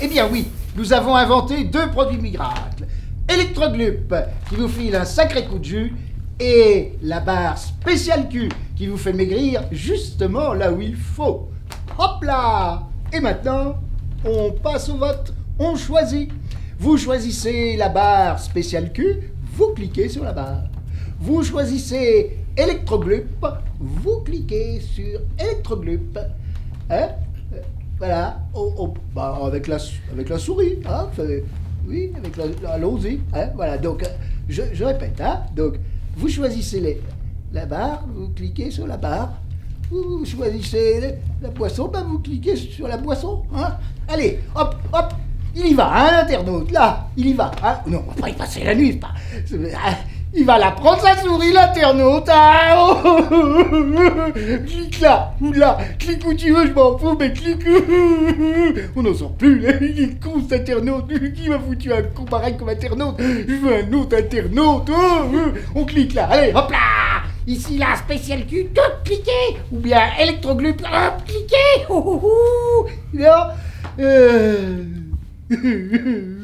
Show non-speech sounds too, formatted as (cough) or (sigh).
Eh bien oui, nous avons inventé deux produits miracles. Electroglup, qui vous file un sacré coup de jus, et la barre spéciale Q, qui vous fait maigrir justement là où il faut. Hop là Et maintenant, on passe au vote, on choisit. Vous choisissez la barre spéciale Q, vous cliquez sur la barre. Vous choisissez Electroglup, vous cliquez sur Electroglup. Hein? Voilà, Oh, oh, bah, avec, la, avec la souris. Hein oui, avec la, allons-y. Hein voilà, donc, je, je répète. Hein donc, vous choisissez les, la barre, vous cliquez sur la barre. Vous choisissez la, boisson, bah, vous cliquez sur la boisson. Hein Allez, hop, hop, il y va, hein, l'internaute, là, il y va. Hein non, on va pas y passer la nuit, pas... ah, il va la prendre sa souris, l'internaute. Ah, (laughs) oh, oh, oh, oh, clique là, ou là, clique où tu veux, je m'en fous, mais clique. On n'en sort plus, là. il est con cet internaute. Qui m'a foutu un con pareil comme internaute? Je veux un autre internaute. Oh, oh. On clique là, allez, hop là Ici, la spéciale Q, tout cliquez Ou bien électroglup, hop, cliquez oh, oh, oh. Non euh... (laughs)